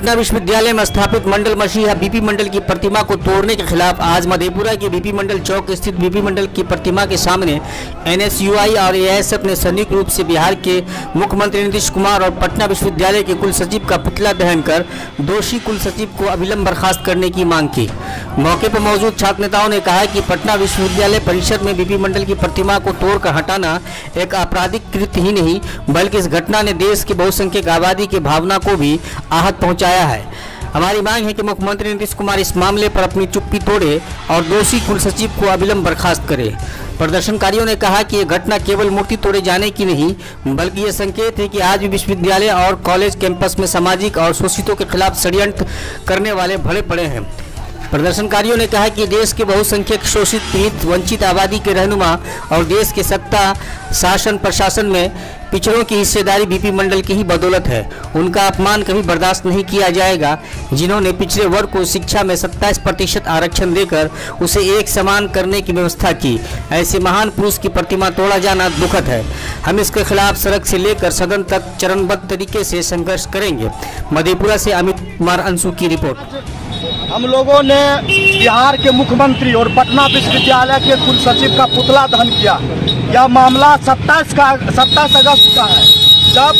पटना विश्वविद्यालय में स्थापित मंडल मसीहा बीपी मंडल की प्रतिमा को तोड़ने के खिलाफ आज मधेपुरा के बीपी मंडल चौक स्थित बीपी मंडल की प्रतिमा के सामने एनएसयूआई और एएसएफ ने संयुक्त रूप से बिहार के मुख्यमंत्री नीतीश कुमार और पटना विश्वविद्यालय के कुल सचिव का पुतला दहन कर दोषी कुल सचिव को अविलंब बर्खास्त करने की मांग की। मौके पर मौजूद छात्र नेताओं ने कहा कि पटना विश्वविद्यालय परिसर में बीपी मंडल की प्रतिमा को तोड़कर हटाना एक आपराधिक कृत्य ही नहीं, बल्कि इस घटना ने देश की बहुसंख्यक आबादी की भावना को भी आहत पहुँचाया है। हमारी मांग है कि मुख्यमंत्री नीतीश कुमार इस मामले पर अपनी चुप्पी तोड़े और दोषी कुल सचिव को अविलंब बर्खास्त करे। प्रदर्शनकारियों ने कहा कि यह घटना केवल मूर्ति तोड़े जाने की नहीं, बल्कि यह संकेत है कि आज भी विश्वविद्यालय और कॉलेज कैंपस में सामाजिक और शोषितों के खिलाफ षडयंत्र करने वाले भरे पड़े हैं। प्रदर्शनकारियों ने कहा कि देश के बहुसंख्यक शोषित, पीड़ित, वंचित, आबादी के रहनुमा और देश के सत्ता, शासन, प्रशासन में पिछड़ों की हिस्सेदारी बीपी मंडल की ही बदौलत है। उनका अपमान कभी बर्दाश्त नहीं किया जाएगा, जिन्होंने पिछड़े वर्ग को शिक्षा में 27 प्रतिशत आरक्षण देकर उसे एक समान करने की व्यवस्था की। ऐसे महान पुरुष की प्रतिमा तोड़ा जाना दुखद है। हम इसके खिलाफ सड़क से लेकर सदन तक चरणबद्ध तरीके से संघर्ष करेंगे। मधेपुरा से अमित कुमार अंशु की रिपोर्ट। हम लोगों ने बिहार के मुख्यमंत्री और पटना विश्वविद्यालय के कुल सचिव का पुतला दहन किया। यह मामला सत्ताईस का, सत्ताईस अगस्त का है, जब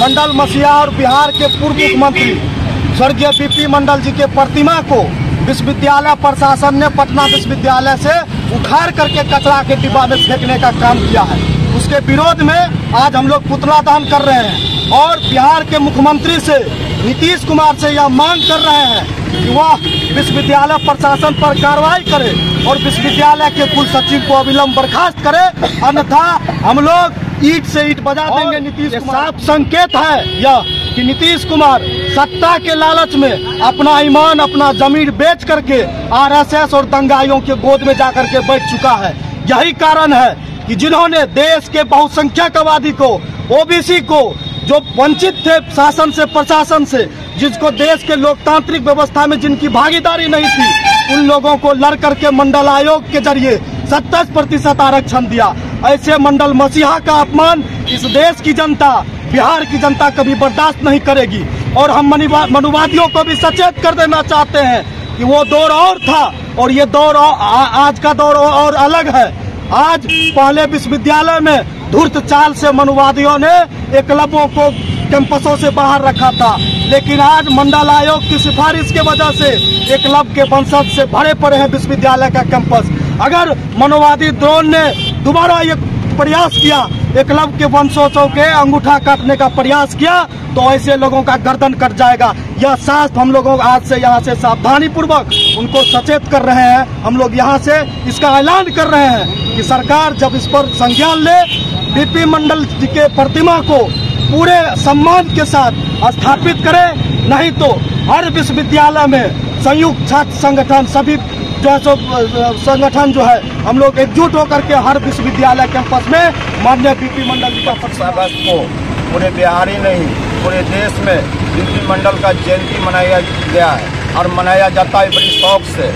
मंडल मसीहा और बिहार के पूर्व मुख्यमंत्री स्वर्गीय बीपी मंडल जी के प्रतिमा को विश्वविद्यालय प्रशासन ने पटना विश्वविद्यालय से उखाड़ करके कचरा के डिब्बा में फेंकने का काम किया है। उसके विरोध में आज हम लोग पुतला दहन कर रहे हैं और बिहार के मुख्यमंत्री से नीतीश कुमार से यह मांग कर रहे हैं कि वह विश्वविद्यालय प्रशासन पर कार्रवाई करे और विश्वविद्यालय के कुल सचिव को अविलंब बर्खास्त करे। अन्यथा हम लोग ईट से ईट बजा देंगे नीतीश कुमार। साफ़ संकेत है यह कि नीतीश कुमार सत्ता के लालच में अपना ईमान अपना ज़मीन बेच करके आरएसएस और दंगाइयों के गोद में जाकर के बैठ चुका है। यही कारण है कि जिन्होंने देश के बहुसंख्यक आबादी को ओबीसी को जो वंचित थे शासन से, प्रशासन से, जिसको देश के लोकतांत्रिक व्यवस्था में जिनकी भागीदारी नहीं थी, उन लोगों को लड़ करके मंडल आयोग के ज़रिए सत्ताईस प्रतिशत आरक्षण दिया। ऐसे मंडल मसीहा का अपमान इस देश की जनता, बिहार की जनता कभी बर्दाश्त नहीं करेगी। और हम मनुवादियों को भी सचेत कर देना चाहते हैं कि वो दौर और था, और ये दौर आज का दौर और अलग है। आज पहले विश्वविद्यालय में धूर्त चाल से मनुवादियों ने एकलव्यों को कैंपसों से बाहर रखा था। लेकिन आज मंडल आयोग की सिफारिश के वजह से एकलव्य के वंशज से भरे पड़े हैं विश्वविद्यालय का कैंपस। अगर मनोवादी द्रोण ने दोबारा ये प्रयास किया एकलव्य के वंशों के अंगूठा काटने का प्रयास किया तो ऐसे लोगों का गर्दन कट जाएगा। यह शास्त्र हम लोगों आज से यहाँ से सावधानी पूर्वक उनको सचेत कर रहे हैं। हम लोग यहाँ से इसका ऐलान कर रहे हैं। कि सरकार जब इस पर संज्ञान ले बीपी मंडल जी के प्रतिमा को पूरे सम्मान के साथ स्थापित करे, नहीं तो हर विश्वविद्यालय में संयुक्त छात्र संगठन, सभी जो है सो, संगठन जो है, हम लोग एकजुट होकर के हर विश्वविद्यालय कैंपस में मान्य बीपी मंडल जी का को। पूरे बिहार ही नहीं, पूरे देश में बीपी मंडल का जयंती मनाया गया है और मनाया जाता है बड़ी शौक से।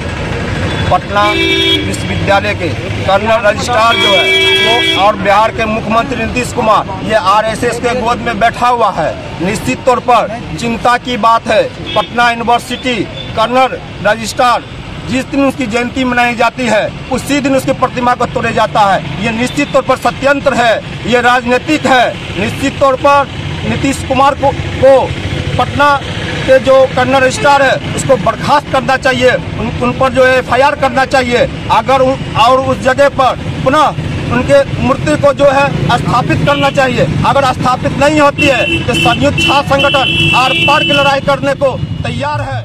पटना विश्वविद्यालय के कर्नल रजिस्ट्रार जो है वो और बिहार के मुख्यमंत्री नीतीश कुमार ये आरएसएस के गोद में बैठा हुआ है। निश्चित तौर पर चिंता की बात है पटना यूनिवर्सिटी कर्नल रजिस्ट्रार जिस दिन उसकी जयंती मनाई जाती है उसी दिन उसकी प्रतिमा को तोड़े जाता है। ये निश्चित तौर पर सत्यंत्र है ये राजनीतिक है। निश्चित तौर पर नीतीश कुमार को, को पटना के जो कर्नल रजिस्ट्रार है उसको बर्खास्त करना चाहिए उन, उन पर जो है एफ़ करना चाहिए। अगर उन, और उस जगह पर पुनः उनके मूर्ति को जो है स्थापित करना चाहिए। अगर स्थापित नहीं होती है तो संयुक्त छात्र संगठन आर पार की लड़ाई करने को तैयार है।